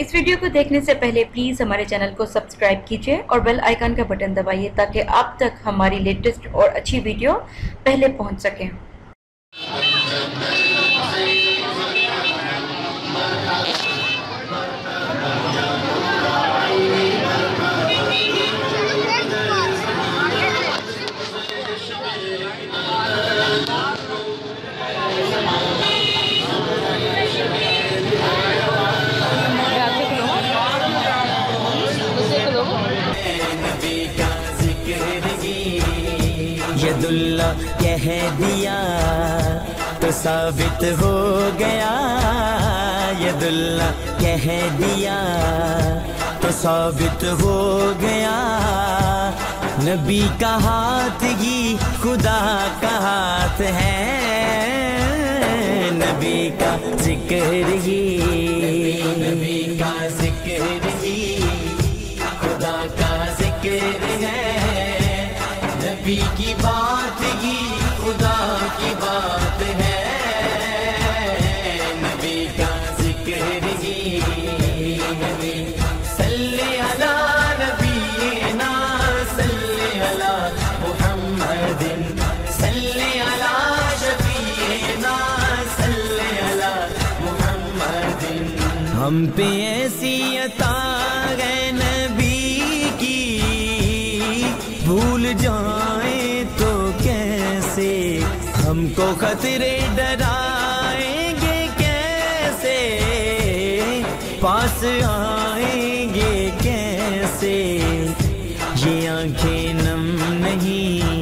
اس video کو دیکھنے سے پہلے پلیز ہمارے چینل کو سبسکرائب کیجیے اور بیل آئیکن کا بٹن دبائیے تاکہ آپ تک ہماری لیٹسٹ اور اچھی ویڈیو پہلے پہنچ سکیں۔ ید اللہ کہہ دیا تو ثابت ہو گیا۔ ید اللہ کہہ دیا تو ثابت ہو گیا۔ نبی کا ہاتھ ہی خدا کا ہاتھ ہے۔ نبی کا ذکر ہی نبی کی بات ہی خدا کی بات ہے۔ نبی کا ذکر ہی نبی۔ صلی علی نبینا صلی علی محمد۔ صلی علی شفیعنا صلی علی محمد۔ ہم پہ ایسی عطا ہے نبی کی۔ بھول جائیں تو کیسے ہم کو خطرے ڈرائیں گے کیسے؟ پاس آئیں گے کیسے؟ یہ آنکھیں نم نہیں